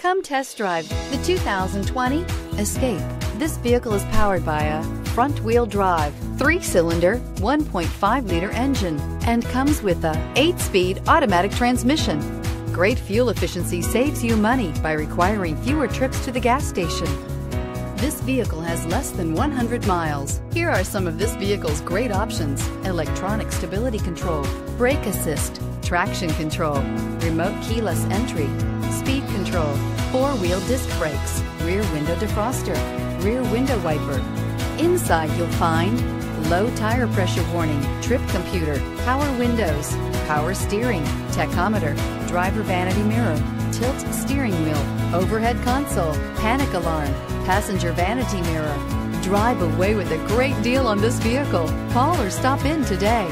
Come test drive the 2020 Escape. This vehicle is powered by a front-wheel drive, three-cylinder, 1.5-liter engine, and comes with a 8-speed automatic transmission. Great fuel efficiency saves you money by requiring fewer trips to the gas station. This vehicle has less than 100 miles. Here are some of this vehicle's great options. Electronic stability control, brake assist, traction control, remote keyless entry, speed control, four-wheel disc brakes, rear window defroster, rear window wiper. Inside you'll find low tire pressure warning, trip computer, power windows, power steering, tachometer, driver vanity mirror, tilt steering wheel, overhead console, panic alarm, passenger vanity mirror. Drive away with a great deal on this vehicle. Call or stop in today.